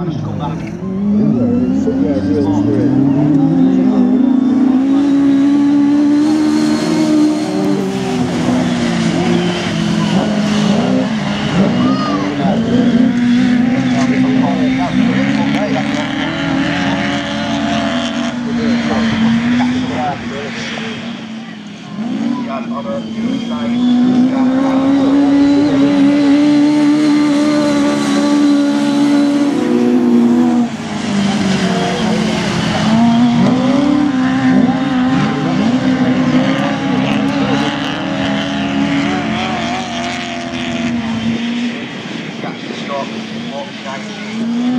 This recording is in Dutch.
managed to come back. Yeah, I'm a huge guy. 恭喜恭喜